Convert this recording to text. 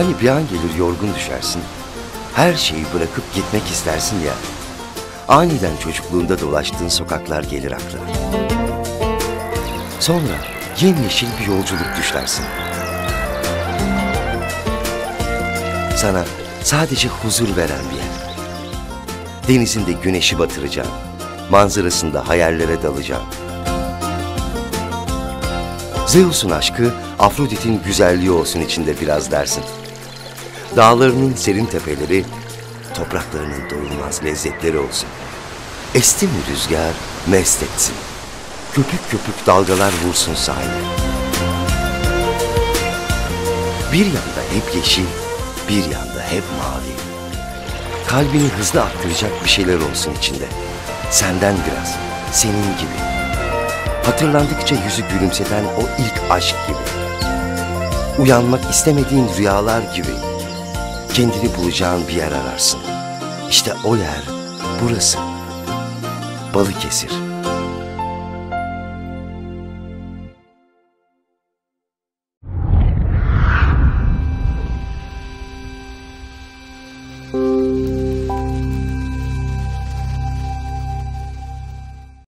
Hani bir an gelir yorgun düşersin, her şeyi bırakıp gitmek istersin ya. Aniden çocukluğunda dolaştığın sokaklar gelir aklına. Sonra yemyeşil bir yolculuk düşlersin. Sana sadece huzur veren bir yer. Denizinde güneşi batıracağım. Manzarasında hayallere dalacağım. Zeus'un aşkı Afrodit'in güzelliği olsun içinde biraz dersin. Dağlarının serin tepeleri, topraklarının doyulmaz lezzetleri olsun. Esti mi rüzgar, mest etsin. Köpük köpük dalgalar vursun sahile. Bir yanda hep yeşil, bir yanda hep mavi. Kalbini hızlı attıracak bir şeyler olsun içinde. Senden biraz, senin gibi. Hatırlandıkça yüzü gülümseten o ilk aşk gibi. Uyanmak istemediğin rüyalar gibi. Kendini bulacağın bir yer ararsın. İşte o yer burası. Balıkesir.